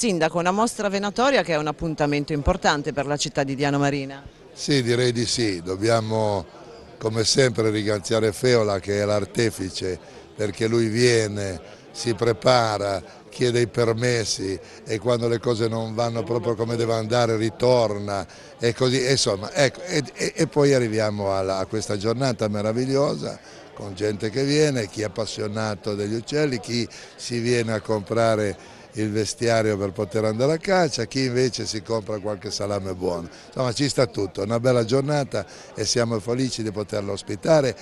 Sindaco, una mostra venatoria che è un appuntamento importante per la città di Diano Marina. Sì, direi di sì, dobbiamo come sempre ringraziare Feola che è l'artefice perché lui viene, si prepara, chiede i permessi e quando le cose non vanno proprio come deve andare ritorna e così, insomma, ecco, e, e, poi arriviamo alla, a questa giornata meravigliosa con gente che viene, chi è appassionato degli uccelli, chi si viene a comprare il vestiario per poter andare a caccia, chi invece si compra qualche salame buono. Insomma ci sta tutto, una bella giornata e siamo felici di poterlo ospitare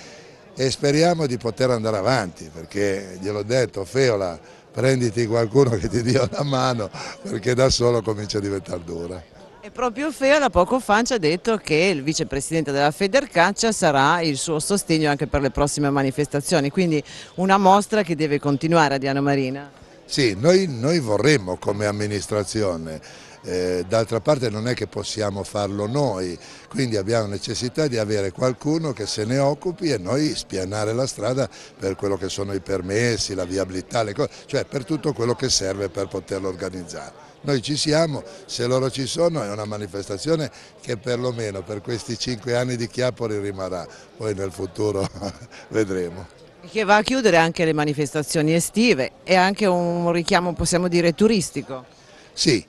e speriamo di poter andare avanti perché gliel'ho detto Feola prenditi qualcuno che ti dia una mano perché da solo comincia a diventare dura. E proprio Feola poco fa ci ha detto che il vicepresidente della Federcaccia sarà il suo sostegno anche per le prossime manifestazioni, quindi una mostra che deve continuare a Diano Marina. Sì, noi, noi vorremmo come amministrazione, eh, d'altra parte non è che possiamo farlo noi, quindi abbiamo necessità di avere qualcuno che se ne occupi e noi spianare la strada per quello che sono i permessi, la viabilità, le cose, cioè per tutto quello che serve per poterlo organizzare. Noi ci siamo, se loro ci sono è una manifestazione che perlomeno per questi cinque anni di Chiapoli rimarrà, poi nel futuro vedremo. Che va a chiudere anche le manifestazioni estive e anche un richiamo, possiamo dire, turistico. Sì,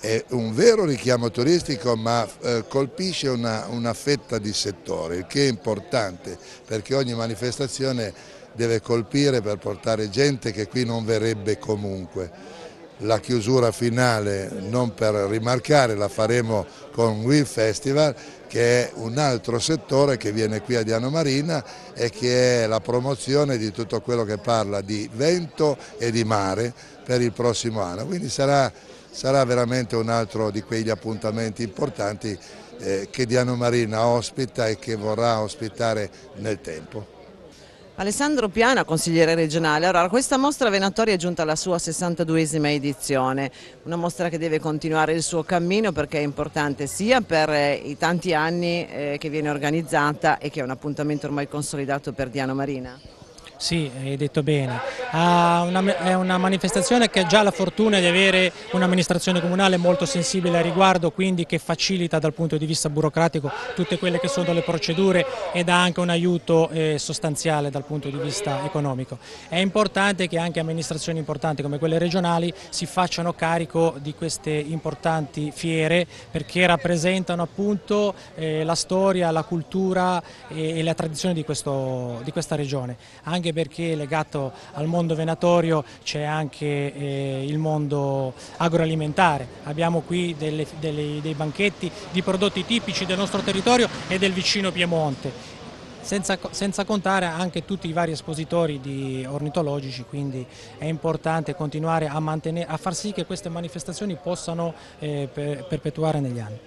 è un vero richiamo turistico ma eh, colpisce una, una fetta di settore, il che è importante perché ogni manifestazione deve colpire per portare gente che qui non verrebbe comunque la chiusura finale, non per rimarcare, la faremo con Will Festival che è un altro settore che viene qui a Diano Marina e che è la promozione di tutto quello che parla di vento e di mare per il prossimo anno. Quindi sarà, sarà veramente un altro di quegli appuntamenti importanti eh, che Diano Marina ospita e che vorrà ospitare nel tempo. Alessandro Piana, consigliere regionale. Allora, questa mostra venatoria è giunta alla sua 62esima edizione, una mostra che deve continuare il suo cammino perché è importante sia per eh, i tanti anni eh, che viene organizzata e che è un appuntamento ormai consolidato per Diano Marina. Sì, hai detto bene. Una, è una manifestazione che ha già la fortuna di avere un'amministrazione comunale molto sensibile al riguardo, quindi che facilita dal punto di vista burocratico tutte quelle che sono le procedure e dà anche un aiuto eh, sostanziale dal punto di vista economico. È importante che anche amministrazioni importanti come quelle regionali si facciano carico di queste importanti fiere perché rappresentano appunto eh, la storia, la cultura e, e la tradizione di, questo, di questa regione. Anche anche perché legato al mondo venatorio c'è anche eh, il mondo agroalimentare. Abbiamo qui delle, delle, dei banchetti di prodotti tipici del nostro territorio e del vicino Piemonte. Senza, senza, contare anche tutti i vari espositori ornitologici, quindi è importante continuare a, a far sì che queste manifestazioni possano eh, perpetuare negli anni.